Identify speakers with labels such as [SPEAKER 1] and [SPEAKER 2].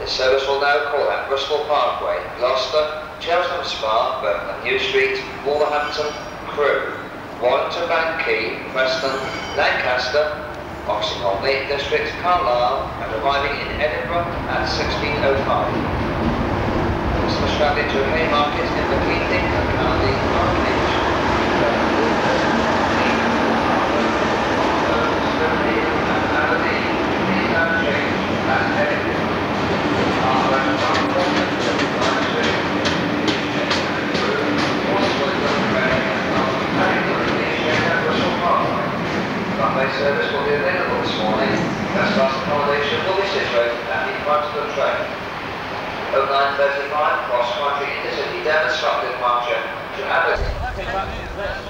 [SPEAKER 1] at Bristol Parkway, Gloucester, Cheltenham Spa, Birmingham New Street, Wolverhampton, Crewe, Warrington Bank Quay, Preston, Lancaster, Oxenholme Lake District, Carlisle, and arriving in Edinburgh at 16.05. Customers travelling to Haymarket in the Keating and Arcade. 0935 cross country intercity demonstrative departure to Aberdeen.
[SPEAKER 2] Is it